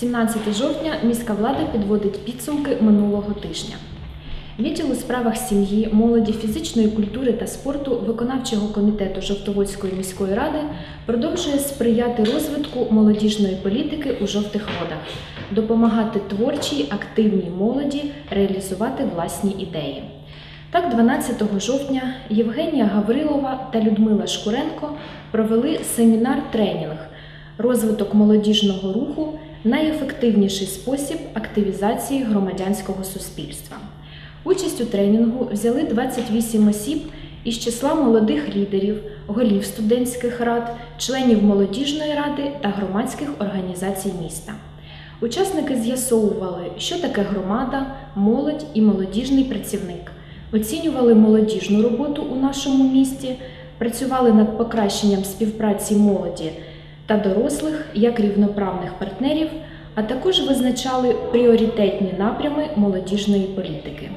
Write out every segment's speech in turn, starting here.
17 жовтня міська влада підводить підсумки минулого тижня. Відділ у справах сім'ї, молоді, фізичної культури та спорту виконавчого комітету Жовтоводської міської ради продовжує сприяти розвитку молодіжної політики у жовтих водах, допомагати творчій, активній молоді реалізувати власні ідеї. Так, 12 жовтня Євгенія Гаврилова та Людмила Шкуренко провели семінар-тренінг розвиток молодіжного руху найефективніший спосіб активізації громадянського суспільства. Участь у тренінгу взяли 28 осіб із числа молодих лідерів, голів студентських рад, членів молодіжної ради та громадських організацій міста. Учасники з'ясовували, що таке громада, молодь і молодіжний працівник, оцінювали молодіжну роботу у нашому місті, працювали над покращенням співпраці молоді та дорослих як рівноправних партнерів, а також визначали пріоритетні напрями молодіжної політики.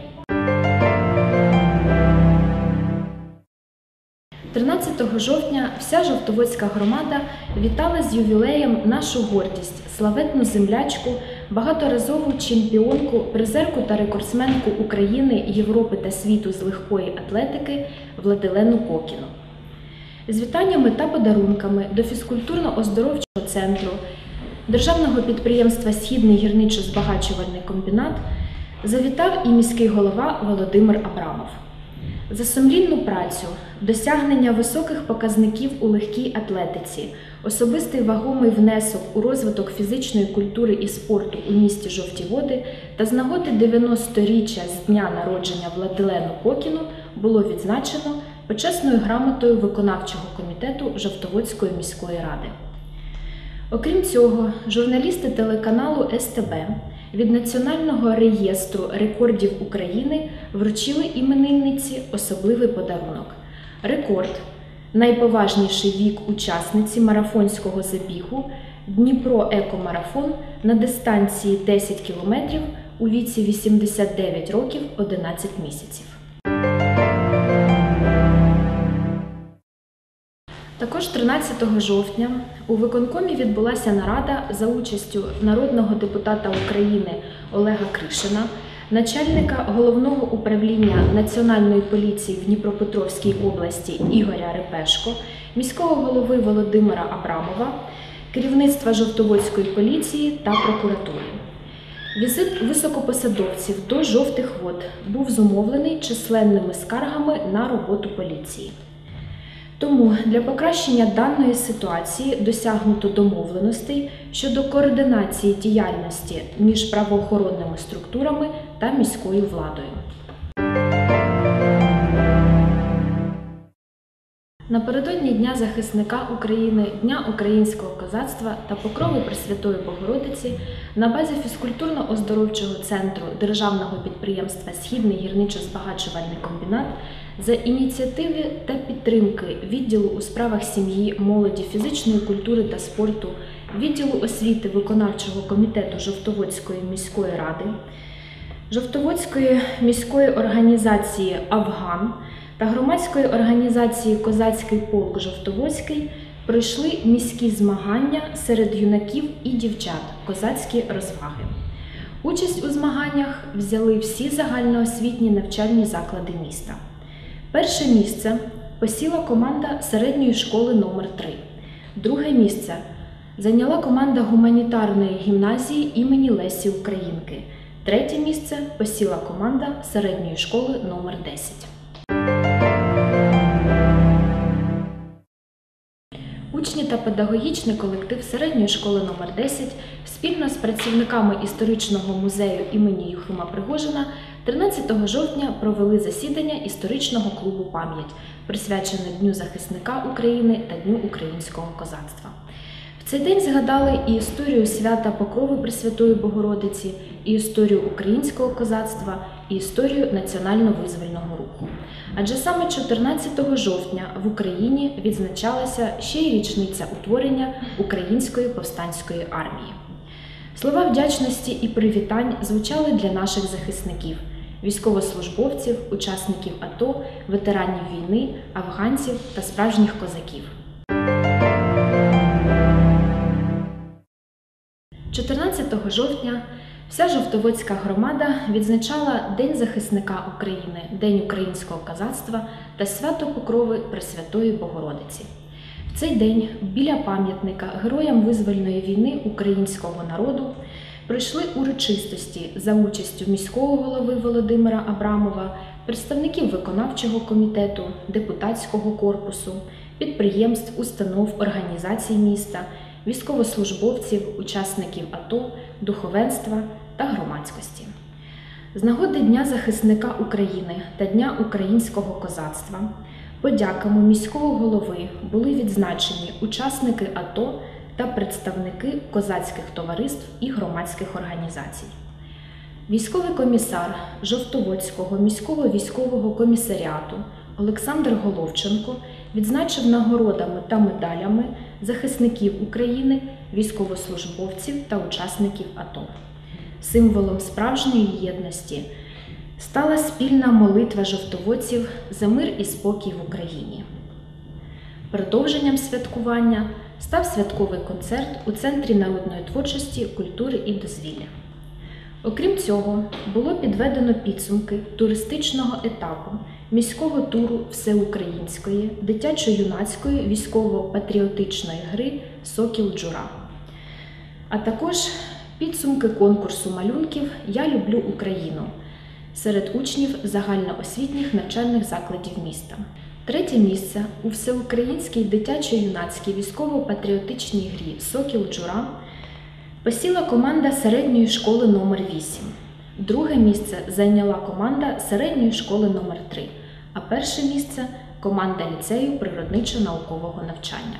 13 жовтня вся Жовтоводська громада вітала з ювілеєм нашу гордість, славетну землячку, багаторазову чемпіонку, призерку та рекордсменку України, Європи та світу з легкої атлетики Владилену Кокіну. З вітаннями та подарунками до фізкультурно-оздоровчого центру Державного підприємства Східний гірничо-збагачувальний комбінат завітав і міський голова Володимир Абрамов. За сумлінну працю, досягнення високих показників у легкій атлетиці, особистий вагомий внесок у розвиток фізичної культури і спорту у місті Жовті Води та з нагоди 90-річчя з дня народження Владилену Кокіну було відзначено почесною грамотою виконавчого комітету Жовтоводської міської ради. Окрім цього, журналісти телеканалу СТБ від Національного реєстру рекордів України вручили іменинниці особливий подарунок. Рекорд найповажніший вік учасниці марафонського забігу Дніпро Екомарафон на дистанції 10 кілометрів у віці 89 років 11 місяців. 13 жовтня у виконкомі відбулася нарада за участю народного депутата України Олега Кришина, начальника головного управління Національної поліції в Дніпропетровській області Ігоря Репешко, міського голови Володимира Абрамова, керівництва Жовтоводської поліції та прокуратури. Візит високопосадовців до жовтих вод був зумовлений численними скаргами на роботу поліції. Тому для покращення даної ситуації досягнуто домовленостей щодо координації діяльності між правоохоронними структурами та міською владою. Напередодні Дня захисника України, Дня українського козацтва та покрови Пресвятої Богородиці на базі фізкультурно-оздоровчого центру Державного підприємства Східний гірничо-збагачувальний комбінат за ініціативи та підтримки відділу у справах сім'ї, молоді, фізичної культури та спорту, відділу освіти виконавчого комітету Жовтоводської міської ради, Жовтоводської міської організації Афган та громадської організації Козацький полк Жовтоводський пройшли міські змагання серед юнаків і дівчат, козацькі розваги. Участь у змаганнях взяли всі загальноосвітні навчальні заклади міста. Перше місце посіла команда середньої школи номер 3 Друге місце зайняла команда гуманітарної гімназії імені Лесі Українки. Третє місце посіла команда середньої школи номер 10 Учні та педагогічний колектив середньої школи номер 10 спільно з працівниками історичного музею імені Юхима Пригожина 13 жовтня провели засідання історичного клубу Пам'ять, присвячене Дню захисника України та Дню українського козацтва. В цей день згадали і історію свята Покрови Пресвятої Богородиці, і історію українського козацтва, і історію національно-визвольного руху. Адже саме 14 жовтня в Україні відзначалася ще й річниця утворення Української повстанської армії. Слова вдячності і привітань звучали для наших захисників, військовослужбовців, учасників АТО, ветеранів війни, афганців та справжніх козаків. 14 жовтня вся Жовтоводська громада відзначала День захисника України, День українського козацтва та свято Покрови Пресвятої Богородиці. В цей день біля пам'ятника героям визвольної війни українського народу пройшли урочистості за участю міського голови Володимира Абрамова, представників виконавчого комітету, депутатського корпусу, підприємств, установ, організацій міста, військовослужбовців, учасників АТО, духовенства та громадськості. З нагоди Дня захисника України та Дня українського козацтва подяками міського голови були відзначені учасники АТО та представники козацьких товариств і громадських організацій. Військовий комісар Жовтоводського міського військового комісаріату Олександр Головченко відзначив нагородами та медалями захисників України, військовослужбовців та учасників АТО. Символом справжньої єдності стала спільна молитва жовтоводців за мир і спокій в Україні. Продовженням святкування став святковий концерт у Центрі народної творчості, культури і дозвілля. Окрім цього, було підведено підсумки туристичного етапу міського туру всеукраїнської дитячо-юнацької військово-патріотичної гри Сокіл Джура, а також підсумки конкурсу малюнків Я люблю Україну серед учнів загальноосвітніх навчальних закладів міста. Третє місце у всеукраїнській дитячо-юнацькій військово-патріотичній грі Сокіл Джура посіла команда середньої школи номер 8 Друге місце зайняла команда середньої школи номер 3 а перше місце команда ліцею природничо-наукового навчання.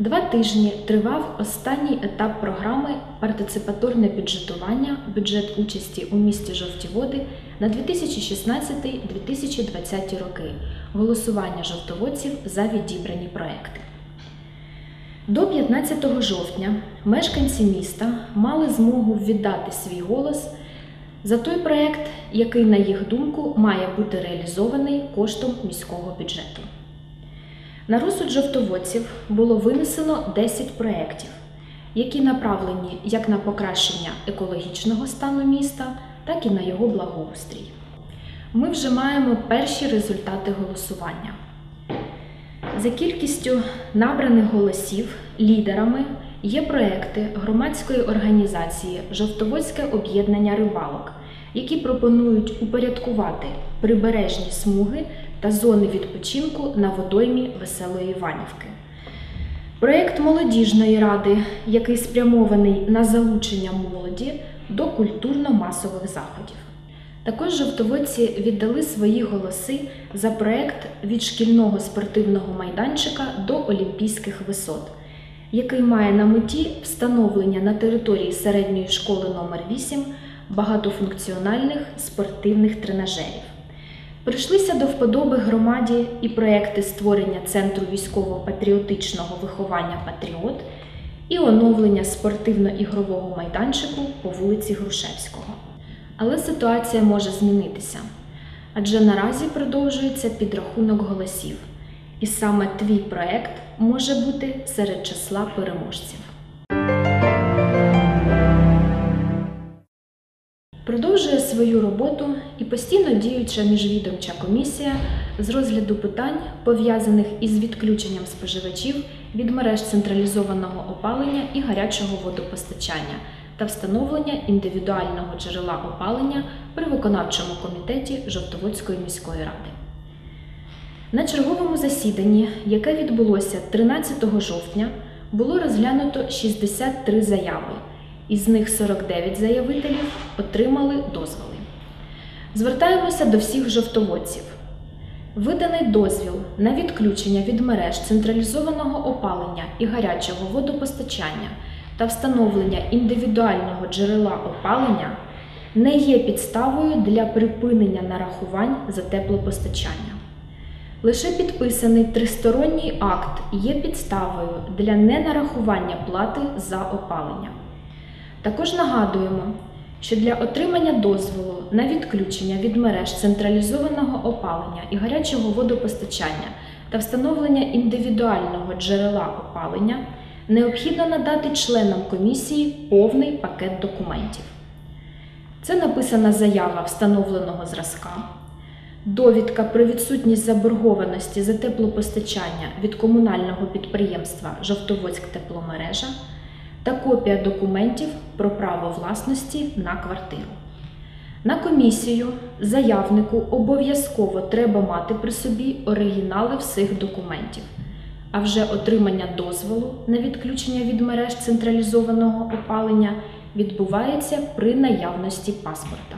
Два тижні тривав останній етап програми Партиципаторне бюджетування, бюджет участі у місті Жовті Води на 2016-2020 роки, голосування жовтоводців за відібрані проекти. До 15 жовтня мешканці міста мали змогу віддати свій голос за той проект, який, на їх думку, має бути реалізований коштом міського бюджету. На розсуд жовтоводців було винесено 10 проєктів, які направлені як на покращення екологічного стану міста, так і на його благоустрій. Ми вже маємо перші результати голосування. За кількістю набраних голосів лідерами є проекти громадської організації Жовтоводське об'єднання рибалок, які пропонують упорядкувати прибережні смуги та зони відпочинку на водоймі Веселої Іванівки. Проєкт молодіжної ради, який спрямований на залучення молоді до культурно-масових заходів. Також жовтоводці віддали свої голоси за проєкт від шкільного спортивного майданчика до Олімпійських висот, який має на меті встановлення на території середньої школи номер 8 багатофункціональних спортивних тренажерів. Прийшлися до вподоби громаді і проекти створення Центру військово-патріотичного виховання Патріот і оновлення спортивно-ігрового майданчику по вулиці Грушевського. Але ситуація може змінитися, адже наразі продовжується підрахунок голосів, і саме твій проект може бути серед числа переможців. Свою роботу і постійно діюча міжвідомча комісія з розгляду питань, пов'язаних із відключенням споживачів від мереж централізованого опалення і гарячого водопостачання та встановлення індивідуального джерела опалення при виконавчому комітеті Жовтоводської міської ради. На черговому засіданні, яке відбулося 13 жовтня, було розглянуто 63 заяви. Із них 49 заявителів отримали дозволи. Звертаємося до всіх жовтоводців. Виданий дозвіл на відключення від мереж централізованого опалення і гарячого водопостачання та встановлення індивідуального джерела опалення не є підставою для припинення нарахувань за теплопостачання. Лише підписаний тристоронній акт є підставою для ненарахування плати за опалення. Також нагадуємо, що для отримання дозволу на відключення від мереж централізованого опалення і гарячого водопостачання та встановлення індивідуального джерела опалення необхідно надати членам комісії повний пакет документів. Це написана заява встановленого зразка, довідка про відсутність заборгованості за теплопостачання від комунального підприємства Жовтоводськ тепломережа та копія документів про право власності на квартиру. На комісію заявнику обов'язково треба мати при собі оригінали всіх документів, а вже отримання дозволу на відключення від мереж централізованого опалення відбувається при наявності паспорта.